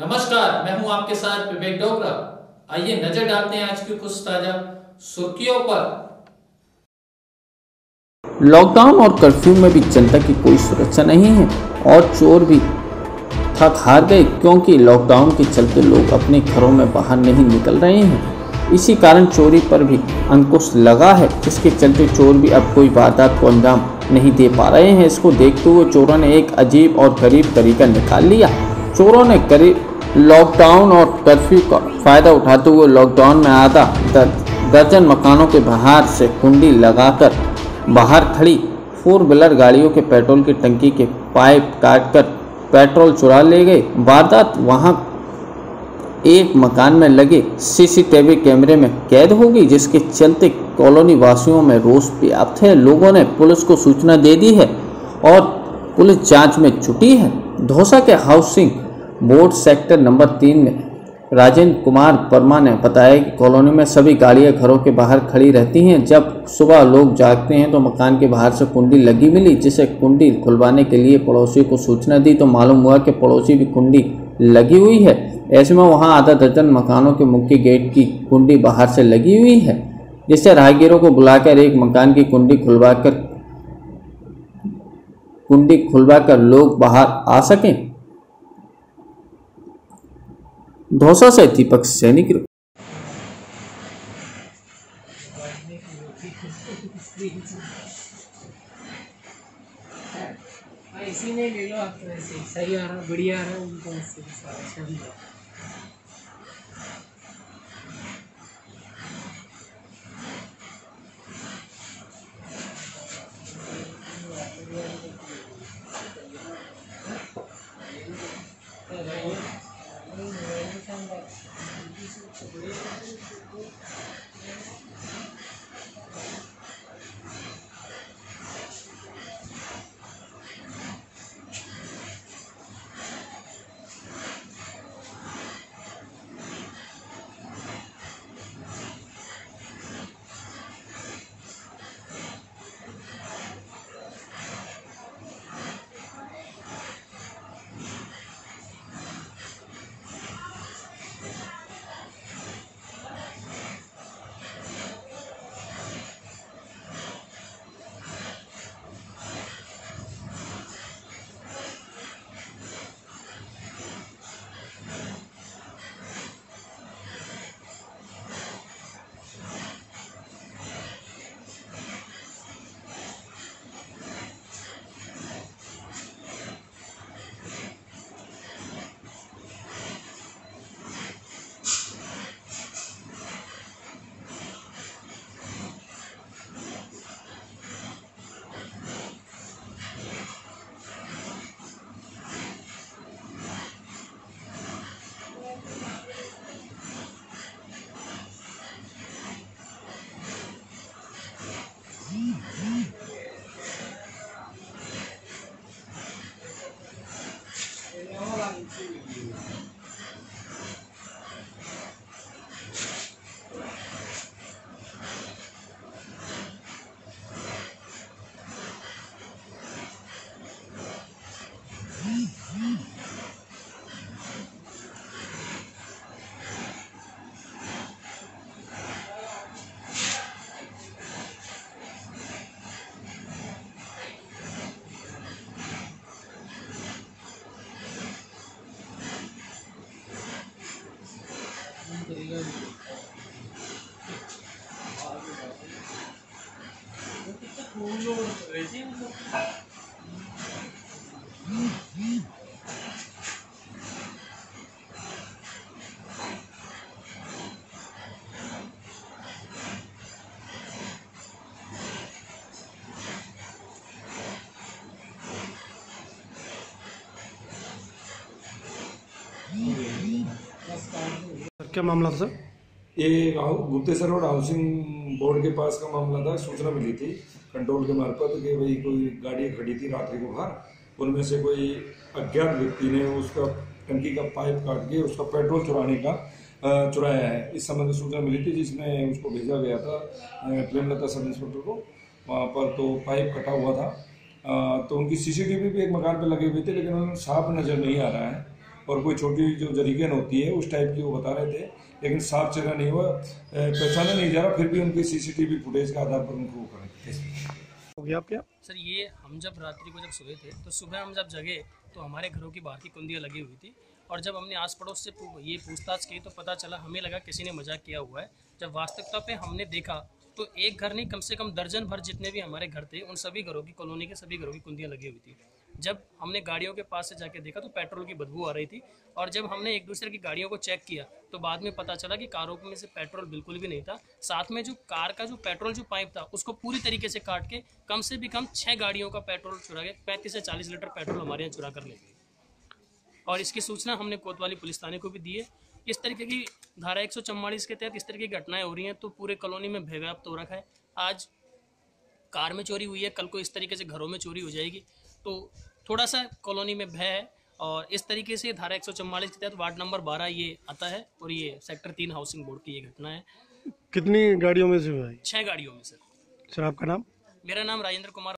नमस्कार, मैं हूँ आपके साथ विवेक डोगरा। आइए नज़र डालते हैं आज की कुछ ताज़ा सुर्खियों पर। लॉकडाउन और कर्फ्यू में भी जनता की कोई सुरक्षा नहीं है और चोर भी थक हार गए क्योंकि लॉकडाउन के चलते लोग अपने घरों में बाहर नहीं निकल रहे हैं। इसी कारण चोरी पर भी अंकुश लगा है, जिसके चलते चोर भी अब कोई वारदात को अंजाम नहीं दे पा रहे हैं। इसको देखते हुए चोरों ने एक अजीब और गरीब तरीका निकाल लिया। चोरों ने करीब लॉकडाउन और कर्फ्यू का फ़ायदा उठाते हुए लॉकडाउन में आधा दर्जन मकानों के बाहर से कुंडी लगाकर बाहर खड़ी फोर व्हीलर गाड़ियों के पेट्रोल की टंकी के पाइप काटकर पेट्रोल चुरा ले गए। वारदात वहाँ एक मकान में लगे सीसीटीवी कैमरे में कैद हो गई, जिसके चलते कॉलोनी वासियों में रोष व्याप्त है। लोगों ने पुलिस को सूचना दे दी है और पुलिस जाँच में जुटी है। धोसा के हाउसिंग बोर्ड सेक्टर नंबर तीन में राजेंद्र कुमार वर्मा ने बताया कि कॉलोनी में सभी गाड़ियाँ घरों के बाहर खड़ी रहती हैं। जब सुबह लोग जागते हैं तो मकान के बाहर से कुंडी लगी मिली, जिसे कुंडी खुलवाने के लिए पड़ोसी को सूचना दी। तो मालूम हुआ कि पड़ोसी भी कुंडी लगी हुई है। ऐसे में वहाँ आधा दर्जन मकानों के मुख्य गेट की कुंडी बाहर से लगी हुई है, जिससे राहगीरों को बुलाकर एक मकान की कुंडी खुलवाकर कुंडी खुलवाकर लोग बाहर आ सकें। धौसा से दीपक सैनिक। इसी में ले लो आप सही आ रहा, बढ़िया आ रहा है उनको क्या मामला था, सर? ये गुप्तेश्वर रोड हाउसिंग बोर्ड के पास का मामला था। सूचना मिली थी कंट्रोल के मार्फत कि भाई कोई गाड़ी खड़ी थी रात्रि को बाहर उनमें से कोई अज्ञात व्यक्ति ने उसका टंकी का पाइप काट के उसका पेट्रोल चुराने का चुराया है। इस संबंध में सूचना मिली थी जिसमें उसको भेजा गया था प्रेमलता सब इंस्पेक्टर को। वहाँ पर तो पाइप कटा हुआ था। तो उनकी सीसीटीवी भी एक मकान पर लगे हुए थे, लेकिन उन्हें साफ़ नज़र नहीं आ रहा है। और कोई छोटी जो जरीगन होती है उस टाइप की वो बता रहे थे लेकिन साफ़ चेहरा नहीं हुआ। पहचाना नहीं जा रहा फिर भी उनकी सीसीटीवी फुटेज के आधार पर उनको वो करेंगे हो गया आप क्या सर ये हम जब रात्रि को जब सोए थे तो सुबह हम जब जगे तो हमारे घरों की बाहर की कुंदियाँ लगी हुई थी। और जब हमने आस पड़ोस से ये पूछताछ की तो पता चला हमें लगा किसी ने मज़ाक किया हुआ है। जब वास्तविकता पे हमने देखा तो एक घर नहीं कम से कम दर्जन भर जितने भी हमारे घर थे उन सभी घरों की कॉलोनी के सभी घरों की कुंदियाँ लगी हुई थी। जब हमने गाड़ियों के पास से जाके देखा तो पेट्रोल की बदबू आ रही थी और जब हमने एक दूसरे की गाड़ियों को चेक किया तो बाद में पता चला कि कारों में से पेट्रोल बिल्कुल भी नहीं था। साथ में जो कार का जो पेट्रोल जो पाइप था, उसको पूरी तरीके से काट के कम से भी कम छः गाड़ियों का पेट्रोल चुरा के पैंतीस से चालीस लीटर पेट्रोल हमारे यहाँ चुरा कर ले गए। और इसकी सूचना हमने कोतवाली पुलिस थाने को भी दी है। इस तरीके की धारा एक सौ चौवालीस के तहत इस तरह की घटनाएँ हो रही हैं तो पूरे कॉलोनी में व्याप्त हो रखा है। आज कार में चोरी हुई है, कल को इस तरीके से घरों में चोरी हो जाएगी। तो थोड़ा सा कॉलोनी में भय है और इस तरीके से धारा एक के तहत वार्ड नंबर 12 ये आता है और ये सेक्टर तीन हाउसिंग बोर्ड की ये घटना है। कितनी गाड़ियों में से हुआ है छह गाड़ियों में सर। सर आपका नाम? मेरा नाम राजेंद्र कुमार